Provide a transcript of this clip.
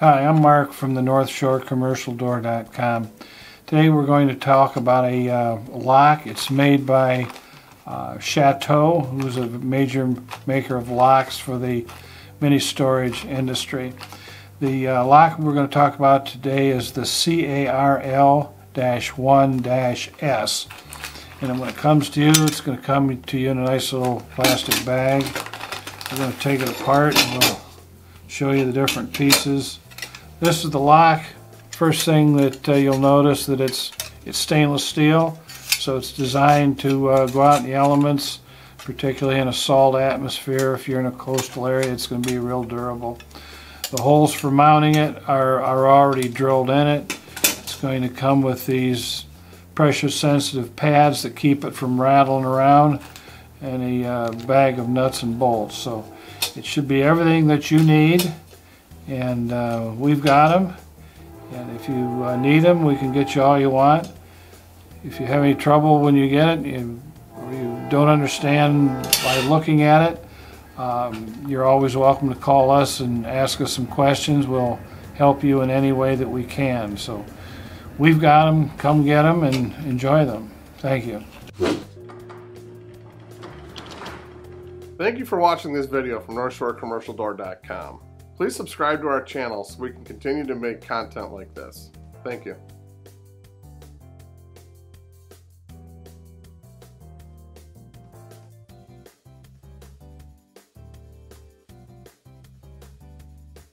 Hi, I'm Mark from the North Shore Commercial Door.com. Today we're going to talk about a uh, lock. It's made by uh, Chateau, who's a major maker of locks for the mini storage industry. The uh, lock we're going to talk about today is the CARL-1-S. And when it comes to you, it's going to come to you in a nice little plastic bag. We're going to take it apart and we'll show you the different pieces. This is the lock. First thing that uh, you'll notice that it's it's stainless steel, so it's designed to uh, go out in the elements, particularly in a salt atmosphere. If you're in a coastal area, it's going to be real durable. The holes for mounting it are, are already drilled in it. It's going to come with these pressure sensitive pads that keep it from rattling around and a uh, bag of nuts and bolts. So it should be everything that you need and uh, we've got them. And if you uh, need them, we can get you all you want. If you have any trouble when you get it, you, or you don't understand by looking at it, um, you're always welcome to call us and ask us some questions. We'll help you in any way that we can. So we've got them. Come get them and enjoy them. Thank you. Thank you for watching this video from NorthshoreCommercialDoor.com. Please subscribe to our channel so we can continue to make content like this. Thank you.